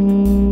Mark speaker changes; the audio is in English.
Speaker 1: Mm-hmm.